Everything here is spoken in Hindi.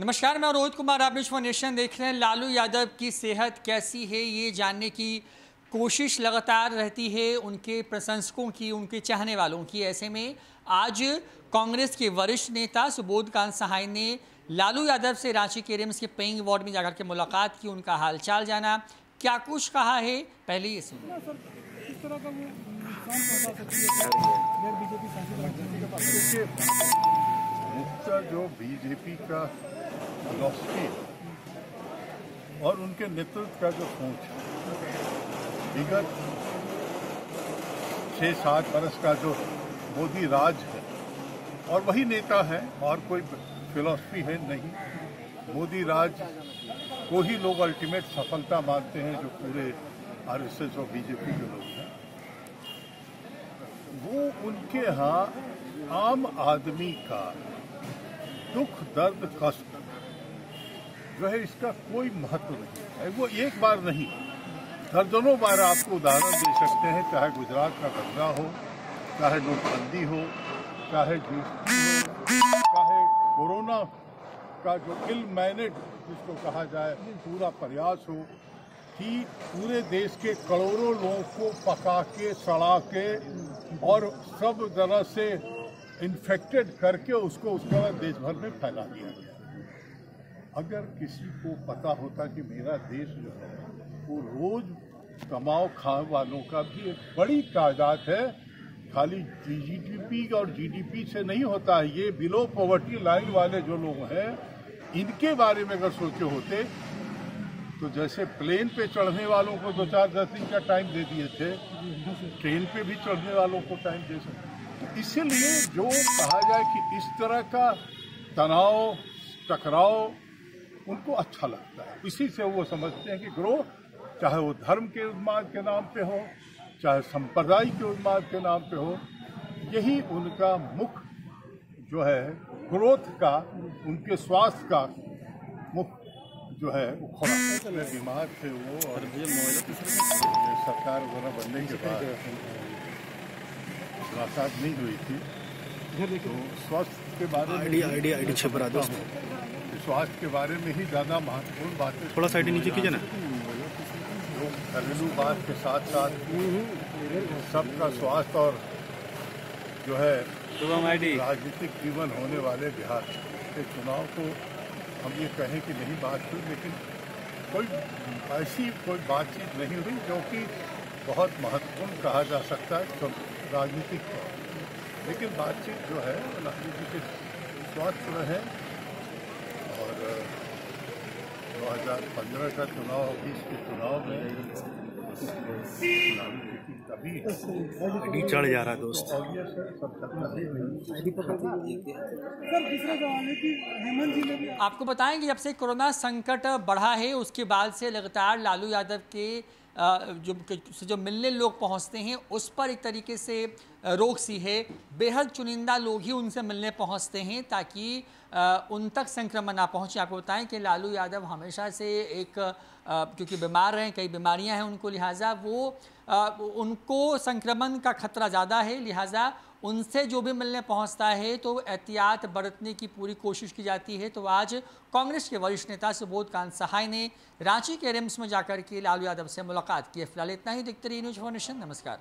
नमस्कार, मैं रोहित कुमार, आप न्यूज़ नेशन देख रहे हैं। लालू यादव की सेहत कैसी है, ये जानने की कोशिश लगातार रहती है उनके प्रशंसकों की, उनके चाहने वालों की। ऐसे में आज कांग्रेस के वरिष्ठ नेता सुबोध कांत सहाय ने लालू यादव से रांची के रिम्स के पेइंग वार्ड में जाकर के मुलाकात की, उनका हालचाल जाना। क्या कुछ कहा है? पहले ये सुनिए। मुख्य जो बीजेपी का फिलोसफी और उनके नेतृत्व का जो सोच विगत छः सात बरस का जो मोदी राज है, और वही नेता है, और कोई फिलोसफी है नहीं। मोदी राज को ही लोग अल्टीमेट सफलता मानते हैं, जो पूरे आरएसएस और बीजेपी के लोग हैं। वो उनके यहाँ आम आदमी का दुख, दर्द, कष्ट। जो है, इसका कोई महत्व नहीं है। वो एक बार नहीं। दर्जनों बार आपको उदाहरण दे सकते हैं, चाहे गुजरात का गंगा हो, चाहे नोटबंदी हो, चाहे चाहे कोरोना का जो इल मैनेज जिसको कहा जाए, पूरा प्रयास हो, कि पूरे देश के करोड़ों लोगों को पका के, सड़ा के, और सब तरह से इन्फेक्टेड करके उसको उसके बाद देश भर में फैला दिया गया। अगर किसी को पता होता कि मेरा देश जो है, वो रोज कमाओ खा वालों का भी एक बड़ी तादाद है, खाली जीडीपी और जीडीपी से नहीं होता है। ये बिलो पॉवर्टी लाइन वाले जो लोग हैं, इनके बारे में अगर सोचे होते तो जैसे प्लेन पे चढ़ने वालों को दो चार, दस दिन का टाइम दे दिए थे ट्रेन पे भी चढ़ने वालों को टाइम दे सकते। इसीलिए जो कहा जाए कि इस तरह का तनाव, टकराव उनको अच्छा लगता है। इसी से वो समझते हैं कि ग्रोह चाहे वो धर्म के उन्माद के नाम पे हो, चाहे संप्रदाय के उन्माद के नाम पे हो, यही उनका मुख जो है, ग्रोथ का, उनके स्वास्थ्य का मुख जो है, वो खोला बीमार थे वो और सरकार वगैरह बनने के बाद मुलाकात नहीं हुई थी। तो स्वास्थ्य के बारे में आईडी आईडी आईडी छपरा दो स्वास्थ्य के बारे में ही ज़्यादा महत्वपूर्ण बातें थोड़ा साइड नीचे कीजिए ना। जो घरेलू बात के साथ साथ सबका स्वास्थ्य और जो है राजनीतिक जीवन होने वाले बिहार के चुनाव को हम ये कहें कि नहीं बात हुई लेकिन कोई ऐसी कोई बातचीत नहीं हुई जो कि बहुत महत्वपूर्ण कहा जा सकता है। राजनीतिक लेकिन बातचीत जो है राजनीति के स्वास्थ्य में है और 2015 का चुनाव बीस के चुनाव में चढ़ जा रहा दोस्त। आपको बताएँ कि जब से कोरोना संकट बढ़ा है उसके बाद से लगातार लालू यादव के जो जो मिलने लोग पहुँचते हैं, उस पर एक तरीके से रोक सी है। बेहद चुनिंदा लोग ही उनसे मिलने पहुँचते हैं ताकि उन तक संक्रमण ना पहुँचे। आपको बताएँ कि लालू यादव हमेशा से एक क्योंकि बीमार रहे कई बीमारियाँ हैं उनको, लिहाजा वो उनको संक्रमण का खतरा ज़्यादा है, लिहाजा उनसे जो भी मिलने पहुँचता है तो एहतियात बरतने की पूरी कोशिश की जाती है। तो आज कांग्रेस के वरिष्ठ नेता सुबोध कांत सहाय ने रांची के रिम्स में जाकर के लालू यादव से मुलाकात की फ़िलहाल इतना ही। दिखते रही न्यूज़ फॉर नमस्कार।